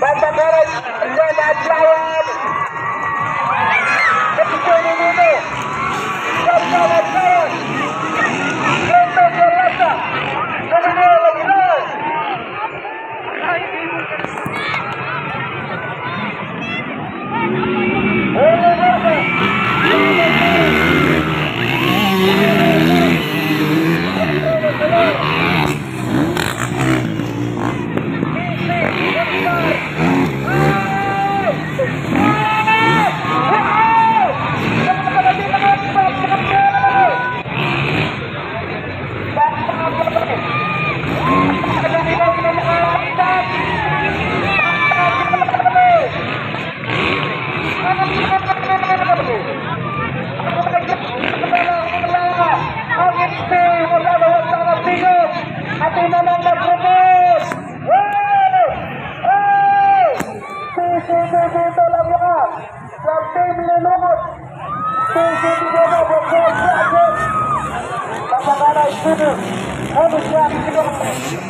بابا لا تلاوان تكوني Gusti Muhammad sangat tinggi hati memang berkumpul sisi-sisi dalamnya yang tim lilungut sisi di sana berkumpul Bapak Kanak Studio Manusia di Singapura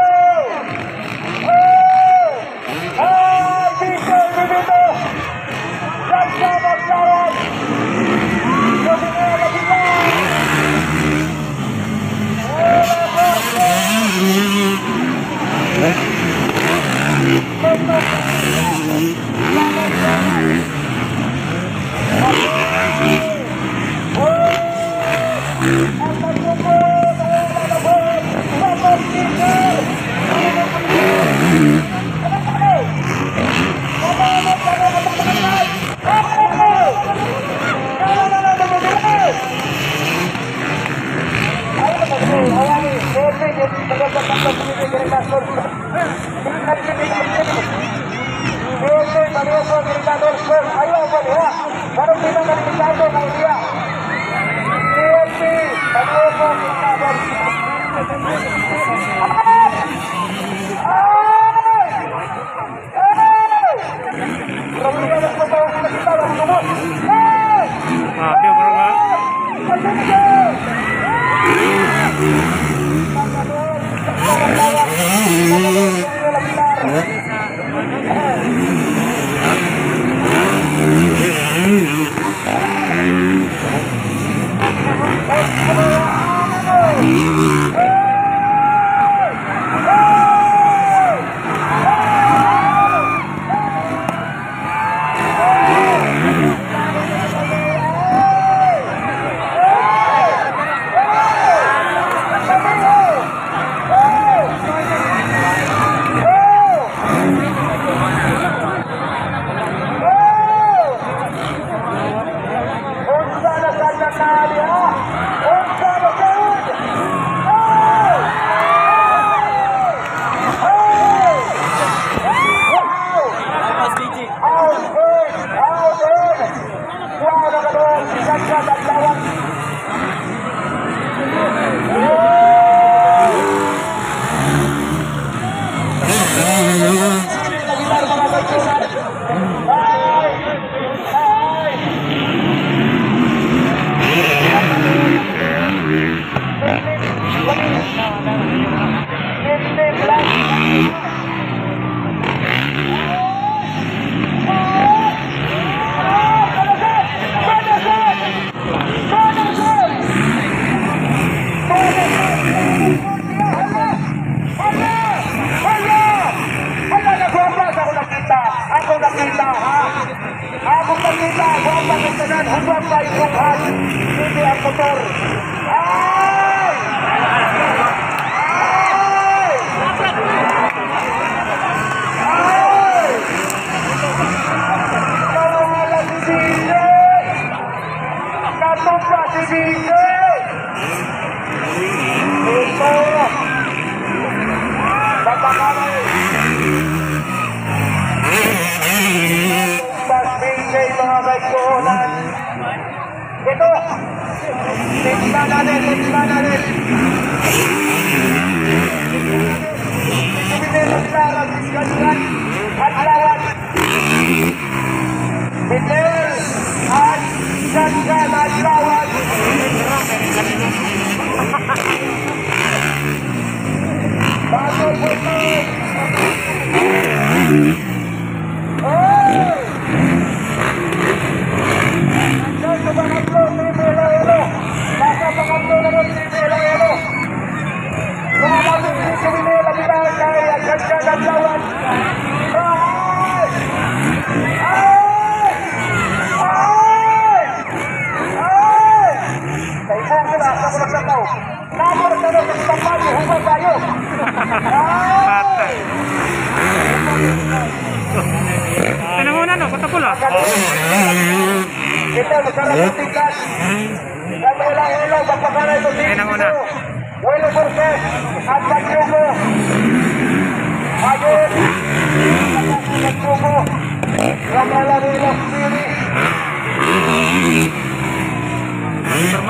Yeah. Let's go!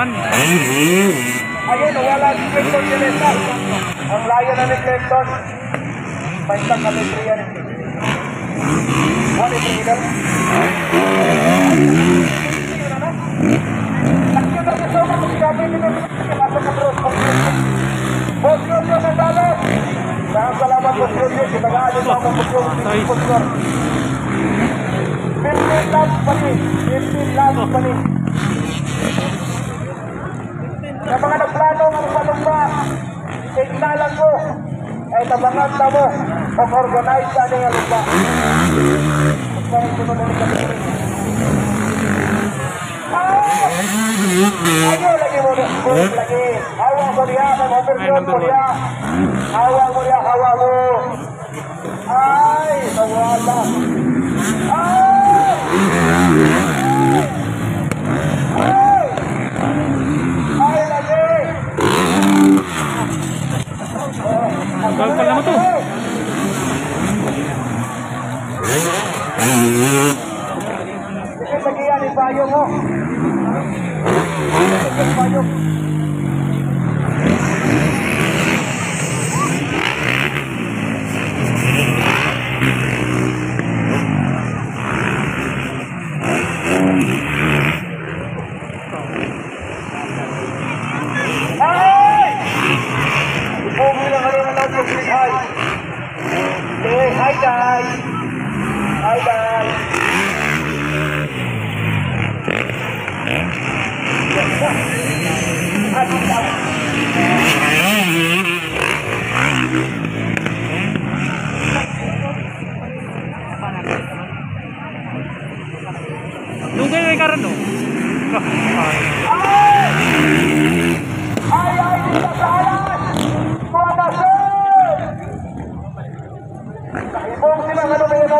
Superman. Ayun, wala si Clinton Geleta. Ang layo na ni Clinton. May isang kalibriya ni What is ka bro. Boss Julio Gonzalez. Maraming salamat Boss Julio. Kinagaan mo ako Boss Julio. Sponsor. 15 laps pa ni. 15 laps pa ni. Sa mga nagplanong magpatumba, signalan mo ay tabangan na mo o organize ka na yung. Ayo lagi mo lagi. Awal mo dia, mag-overload dia. Awal mo dia, awal mo. Ay, tawala. Ay! Ay! Bago pala mo to. Sige, lagi yan, ibayo mo. Ibayo. Ay!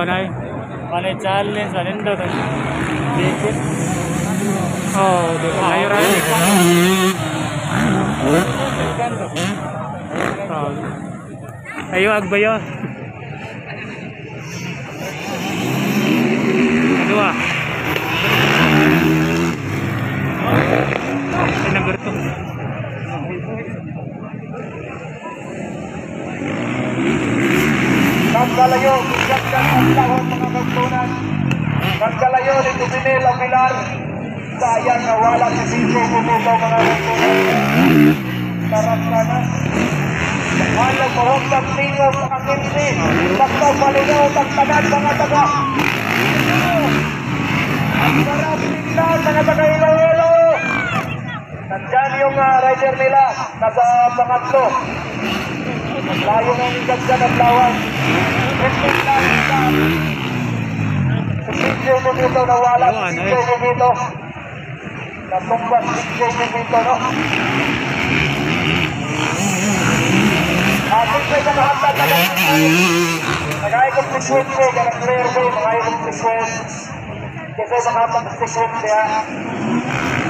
on ay? On a challenge, on end of the day. Oh, the fire ay. Oh. Ayun, agbayo. Sito Bumugaw mga kantunan. Sarap ka na. Walang mahusap tingog ang kimsi. Basta malinaw ang tanan mga taga. Sarap tingnan mga taga Iloilo. Nandyan yung ah, rider nila. Nasa pangatlo. Layo na yung ganda ng lawan. Resting lang sa si CJ Bumito na wala si Bumito. Natumbas si CJ Bumito, no? Ating may kanahatag na lang. Nag-aikot si Sweet ko, ganang player ko, nag-aikot si Sweet. Kasi nakapag si Sweet kaya.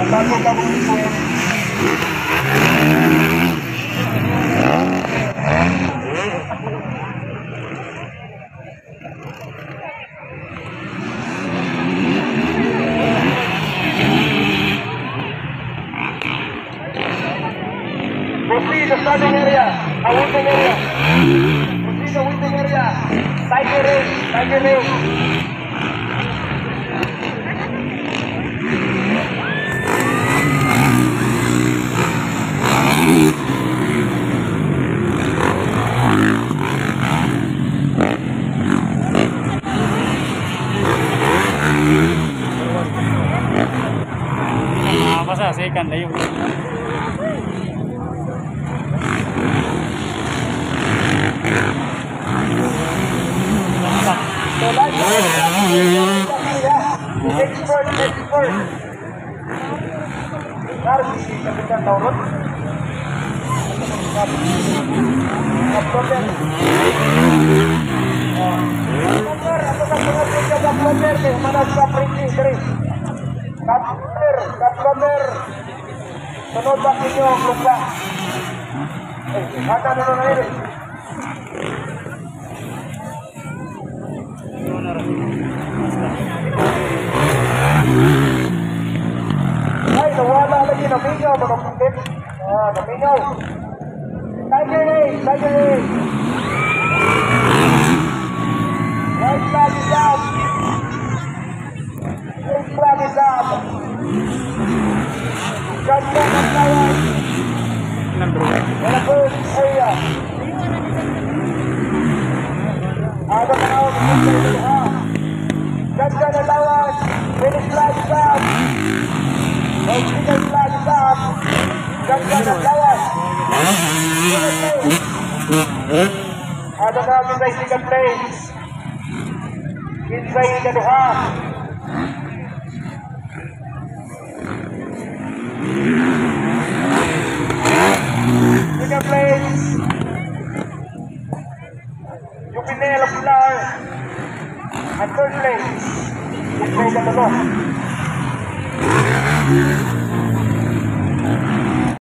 Natapos ako si Proceed the starting area, a waiting area. Proceed the waiting area. Tiger tiger race. Apa sa second layo. expert expert harus dikatakan ini. Ay, nawala lagi, namingaw, manapit. Ah, namingaw. Tiger Race, Tiger Race. Right flag is up. Right flag is up. Ganda ng lawan. Number one. Wala po area. Ada na ako sa ha. Ganda ng lawan. Finish flag is up. Right flag is up. Ganda ng lawan. Ada na ako sa second place. Inside the duha. Second place. Jubileo Pilar. At third place. Inside the duha.